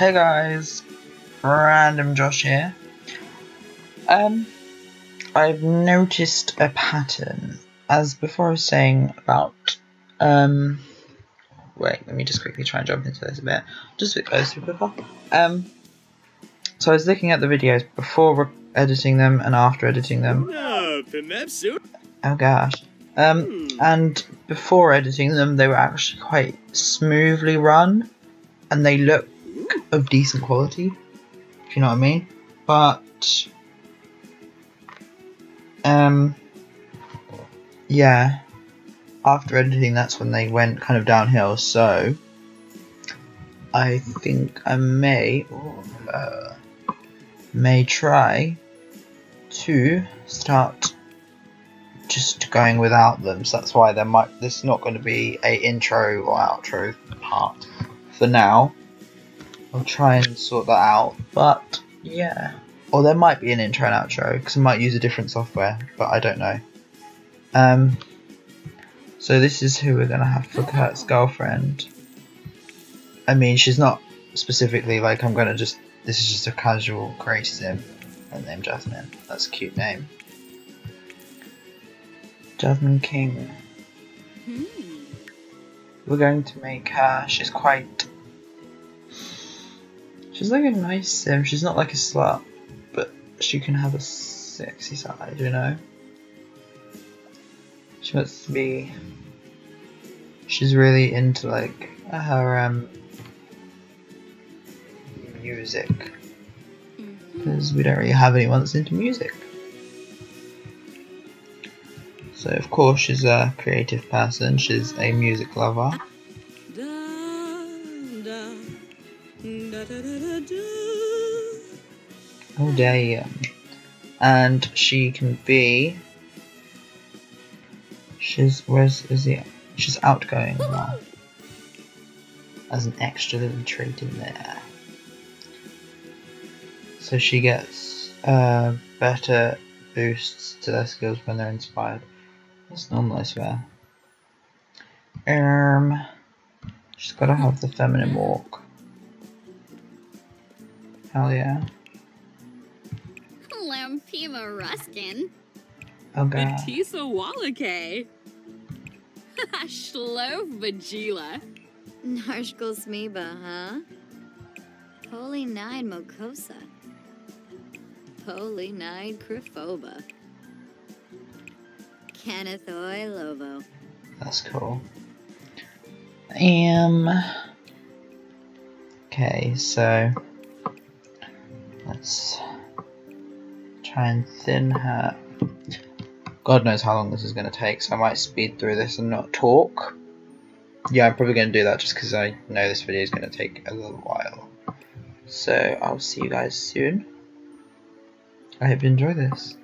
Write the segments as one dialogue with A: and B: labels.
A: Hey guys, Random Josh here. Um, I've noticed a pattern, as before I was saying about, um, wait, let me just quickly try and jump into this a bit, just a bit closer, quicker. Um, so I was looking at the videos before editing them and after editing them. Oh gosh. Um, and before editing them, they were actually quite smoothly run, and they look of decent quality, if you know what I mean. But, um, yeah, after editing, that's when they went kind of downhill. So, I think I may, uh, may try to start just going without them. So that's why there might this is not going to be a intro or outro part for now. I'll try and sort that out, but yeah. Or there might be an intro and outro because I might use a different software, but I don't know. Um. So this is who we're gonna have for Kurt's girlfriend. I mean, she's not specifically like I'm gonna just. This is just a casual creative sim. Her name Jasmine. That's a cute name. Jasmine King.
B: Hmm.
A: We're going to make her. She's quite. She's like a nice sim. She's not like a slut, but she can have a sexy side, you know? She must be. She's really into like her um music because we don't really have anyone that's into music. So of course she's a creative person. She's a music lover. Oh damn. And she can be. She's where's is the she's outgoing now. As an extra little trait in there. So she gets uh, better boosts to their skills when they're inspired. That's normal, I swear. Um, she's gotta have the feminine walk. Hell yeah.
B: Lampima Ruskin.
A: Oh god.
C: Batisa Wallake.
B: Shlove Bajila. Narshkul Smiba, huh? Holy Nine Mokosa. Holy Nine Crifoba. Kenneth Oy Lovo.
A: That's cool. Um. Okay, so let's try and thin her. God knows how long this is going to take, so I might speed through this and not talk. Yeah, I'm probably going to do that just because I know this video is going to take a little while. So I'll see you guys soon. I hope you enjoy this.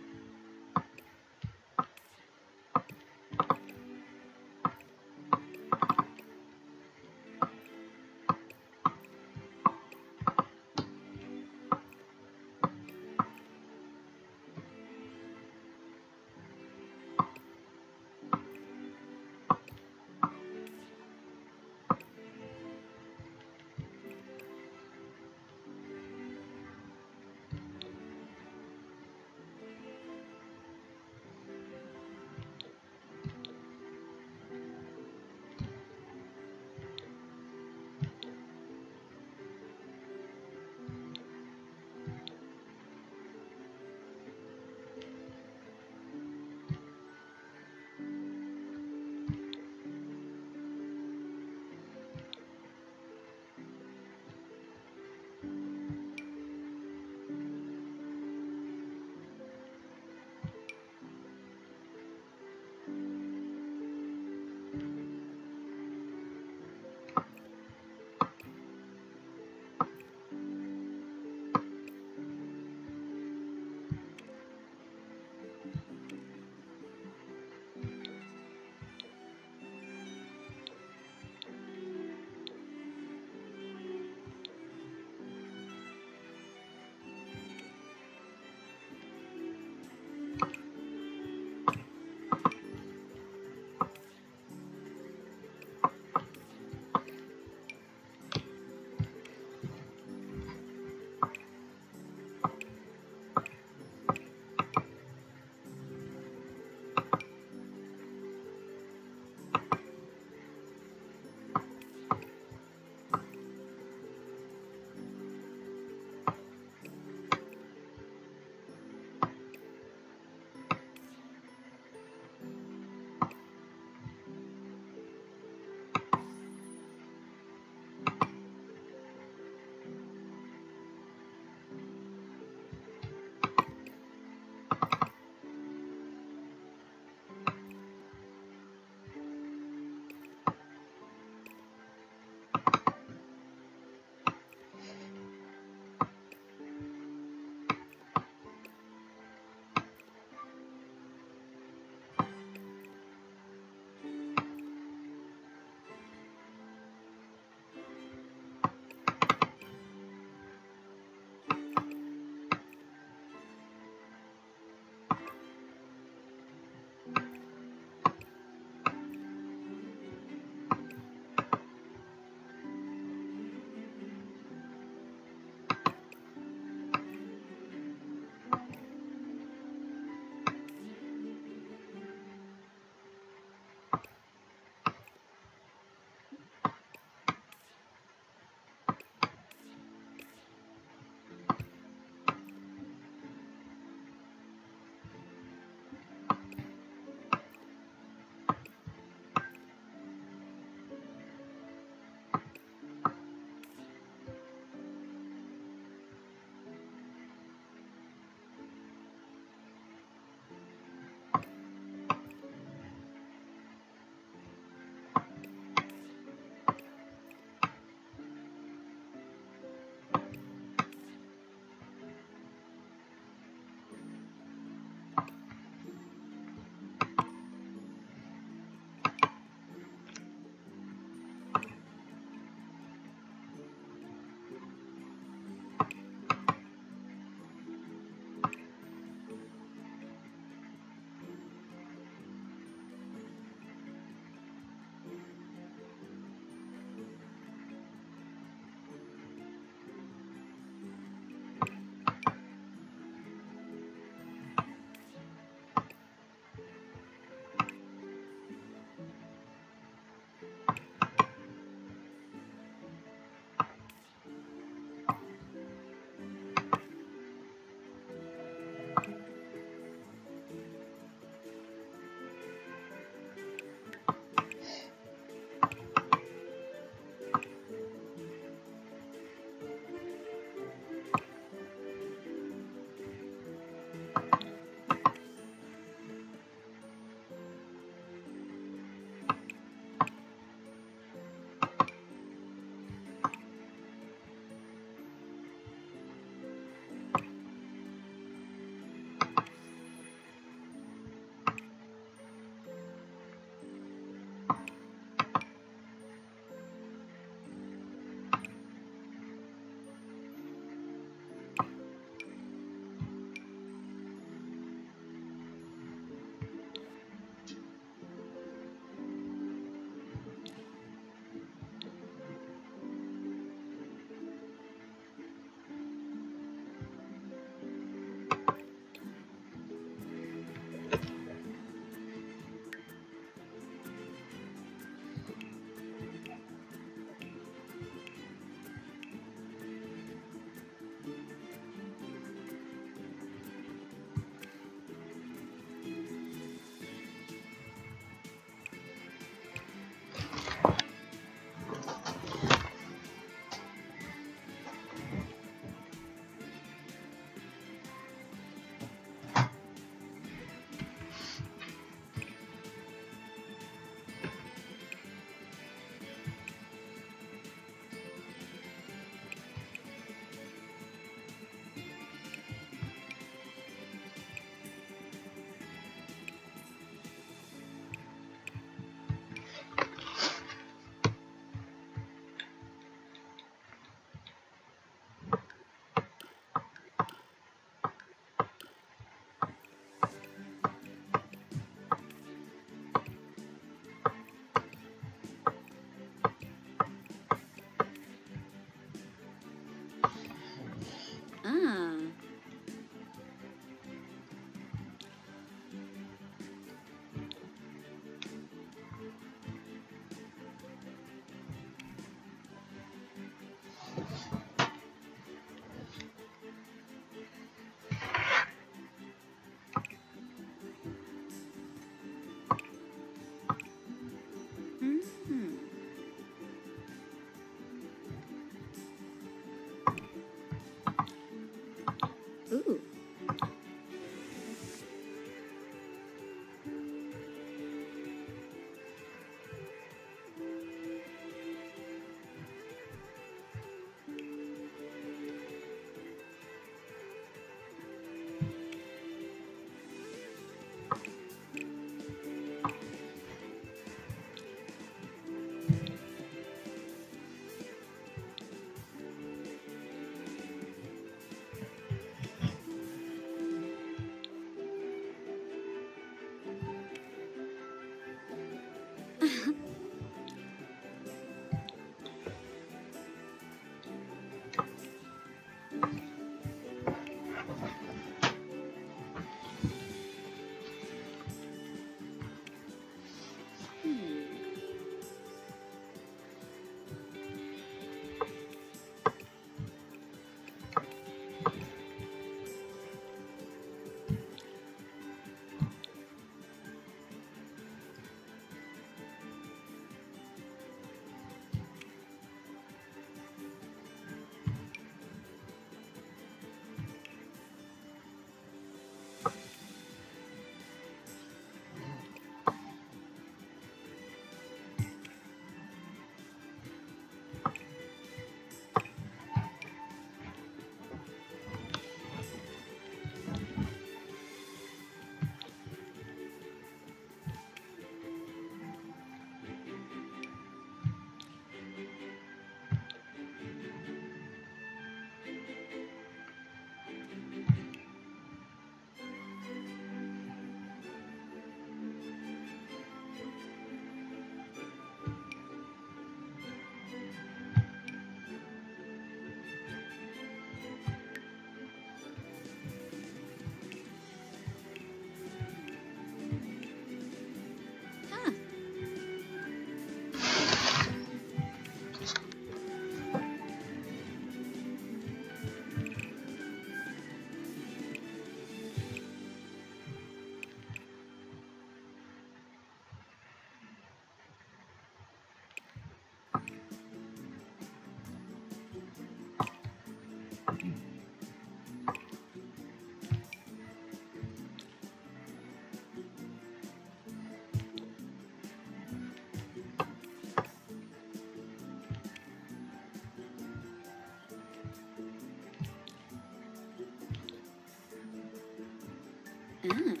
B: Ah.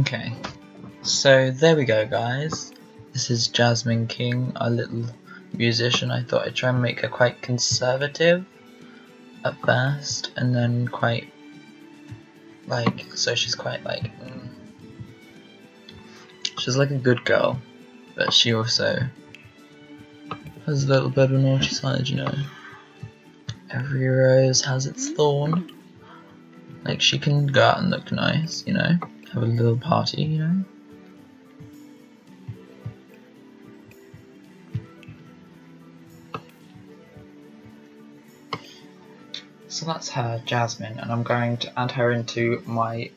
A: Okay, so there we go, guys. This is Jasmine King, a little musician. I thought I'd try and make her quite conservative at first, and then quite like so she's quite like mm, she's like a good girl, but she also has a little bit of a naughty side, you know. Every rose has its thorn. Like she can go out and look nice, you know, have a little party, you know. So that's her, Jasmine, and I'm going to add her into my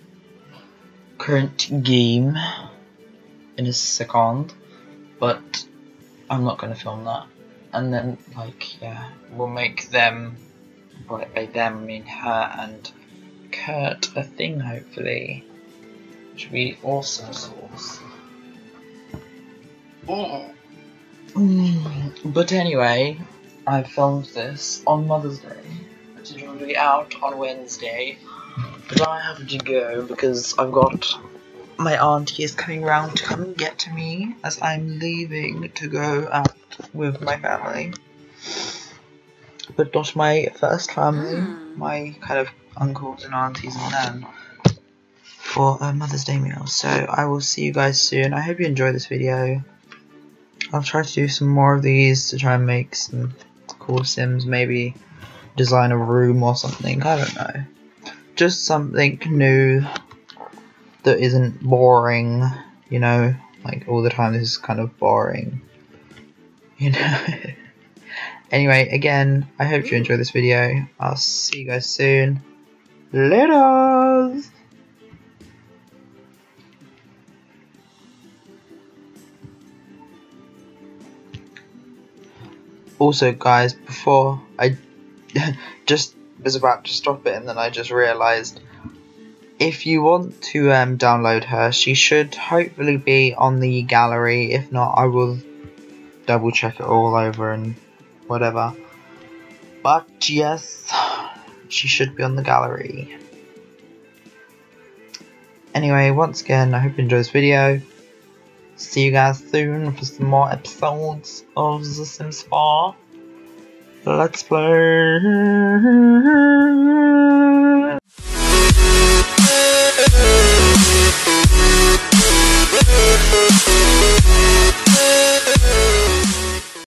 A: current game in a second, but I'm not going to film that. And then, like, yeah, we'll make them, by them I mean her and Kurt a thing, hopefully. Which would be awesome sauce. Mm. But anyway, I filmed this on Mother's Day which will be out on Wednesday. But I have to go because I've got my auntie is coming round to come and get to me as I'm leaving to go out with my family. But not my first family, my kind of uncles and aunties and nan for a Mother's Day meal. So I will see you guys soon. I hope you enjoyed this video. I'll try to do some more of these to try and make some cool sims, maybe design a room or something, I don't know. Just something new that isn't boring, you know, like all the time this is kind of boring. You know. anyway, again, I hope you enjoyed this video. I'll see you guys soon. Later! Also guys, before I just was about to stop it and then I just realised if you want to um, download her, she should hopefully be on the gallery. If not, I will double check it all over and whatever. But yes, she should be on the gallery. Anyway, once again, I hope you enjoy this video. See you guys soon for some more episodes of The Sims 4. Let's play.